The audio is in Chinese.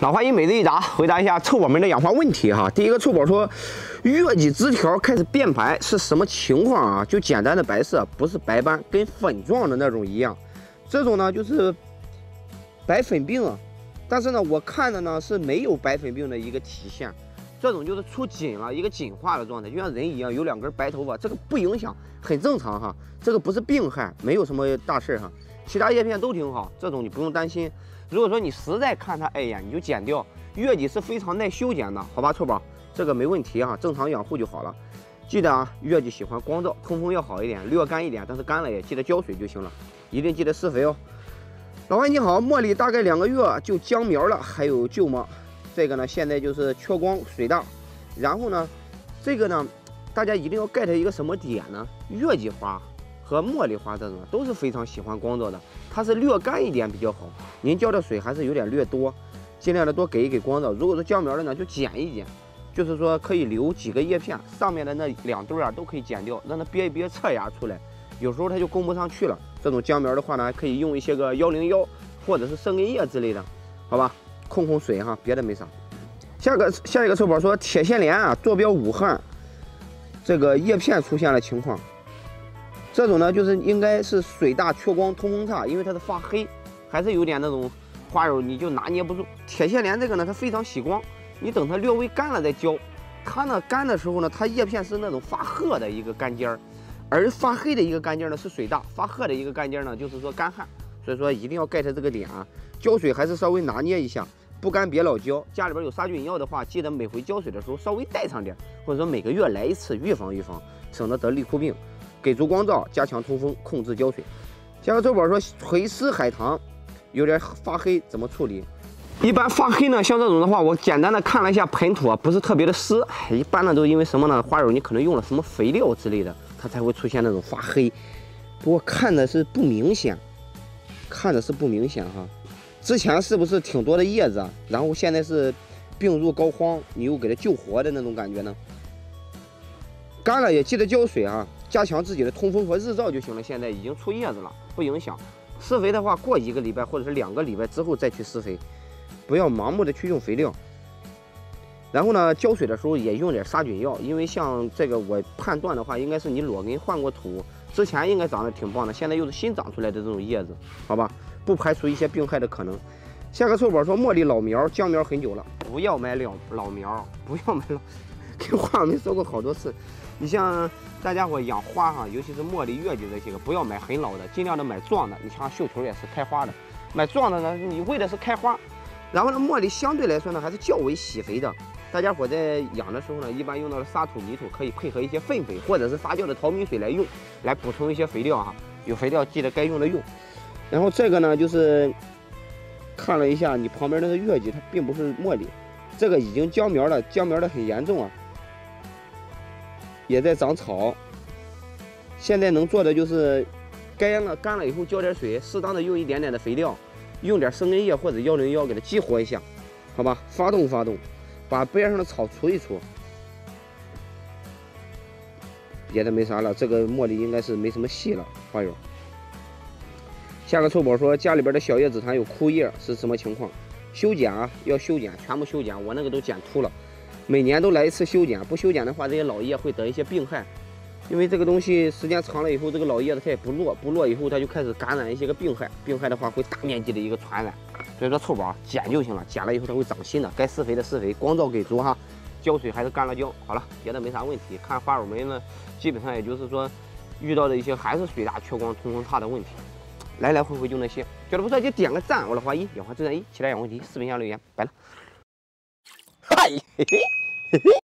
老花一每日一答，回答一下臭宝们的养花问题哈。第一个臭宝说，月季枝条开始变白是什么情况啊？就简单的白色，不是白斑，跟粉状的那种一样。这种呢就是白粉病啊，但是呢我看的呢是没有白粉病的一个体现。这种就是出紧了，一个紧化的状态，就像人一样有两根白头发，这个不影响，很正常哈。这个不是病害，没有什么大事哈。其他叶片都挺好，这种你不用担心。如果说你实在看它碍眼，你就剪掉。月季是非常耐修剪的，好吧，臭宝，这个没问题啊，正常养护就好了。记得啊，月季喜欢光照，通风要好一点，略干一点，但是干了也记得浇水就行了，一定记得施肥哦。老外你好，茉莉大概两个月就僵苗了，还有救吗？这个呢，现在就是缺光水大，然后呢，这个呢，大家一定要 get 一个什么点呢？月季花。和茉莉花这种都是非常喜欢光照的，它是略干一点比较好。您浇的水还是有点略多，尽量的多给一给光照。如果说浇苗的呢，就剪一剪，就是说可以留几个叶片，上面的那两对啊都可以剪掉，让它憋一憋侧芽出来。有时候它就供不上去了。这种姜苗的话呢，可以用一些个幺零幺或者是生根叶之类的，好吧，控控水哈，别的没啥。下个下一个臭宝说铁线莲啊，坐标武汉，这个叶片出现了情况。这种呢，就是应该是水大缺光通风差，因为它是发黑，还是有点那种花友，你就拿捏不住。铁线莲这个呢，它非常喜光，你等它略微干了再浇。它呢干的时候呢，它叶片是那种发褐的一个干尖儿，而发黑的一个干尖呢是水大，发褐的一个干尖呢就是说干旱。所以说一定要 get 这个点啊，浇水还是稍微拿捏一下，不干别老浇。家里边有杀菌药的话，记得每回浇水的时候稍微带上点，或者说每个月来一次，预防预防，省得得立枯病。给足光照，加强通风，控制浇水。下个周宝说垂丝海棠有点发黑，怎么处理？一般发黑呢，像这种的话，我简单的看了一下盆土啊，不是特别的湿。一般呢都因为什么呢？花友你可能用了什么肥料之类的，它才会出现那种发黑。不过看的是不明显，看的是不明显哈。之前是不是挺多的叶子？然后现在是病入膏肓，你又给它救活的那种感觉呢？干了也记得浇水啊。加强自己的通风和日照就行了。现在已经出叶子了，不影响。施肥的话，过一个礼拜或者是两个礼拜之后再去施肥，不要盲目的去用肥料。然后呢，浇水的时候也用点杀菌药，因为像这个我判断的话，应该是你裸根换过土，之前应该长得挺棒的，现在又是新长出来的这种叶子，好吧？不排除一些病害的可能。下个臭宝说茉莉老苗将苗很久了，不要买老老苗，不要买老。跟花友们说过好多次，你像大家伙养花哈，尤其是茉莉、月季这些个，不要买很老的，尽量的买壮的。你像绣球也是开花的，买壮的呢，你为的是开花。然后呢，茉莉相对来说呢，还是较为喜肥的。大家伙在养的时候呢，一般用到了沙土、泥土，可以配合一些粪肥或者是发酵的淘米水来用，来补充一些肥料哈。有肥料记得该用的用。然后这个呢，就是看了一下你旁边那个月季，它并不是茉莉，这个已经将苗了，将苗的很严重啊。也在长草，现在能做的就是干了干了以后浇点水，适当的用一点点的肥料，用点生根液或者幺零幺给它激活一下，好吧？发动发动，把边上的草除一除，别的没啥了。这个茉莉应该是没什么戏了，花友。下个臭宝说家里边的小叶紫檀有枯叶是什么情况？修剪啊，要修剪，全部修剪，我那个都剪秃了。每年都来一次修剪，不修剪的话，这些老叶会得一些病害。因为这个东西时间长了以后，这个老叶子它也不落，不落以后它就开始感染一些个病害，病害的话会大面积的一个传染。所以说臭宝剪就行了，剪了以后它会长新的，该施肥的施肥，光照给足哈，浇水还是干了浇。好了，别的没啥问题。看花友们呢，基本上也就是说遇到的一些还是水大、缺光、通风差的问题，来来回回就那些。觉得不错就点个赞，我的花一养花最专一，期待养问题视频下留言，拜了。তাই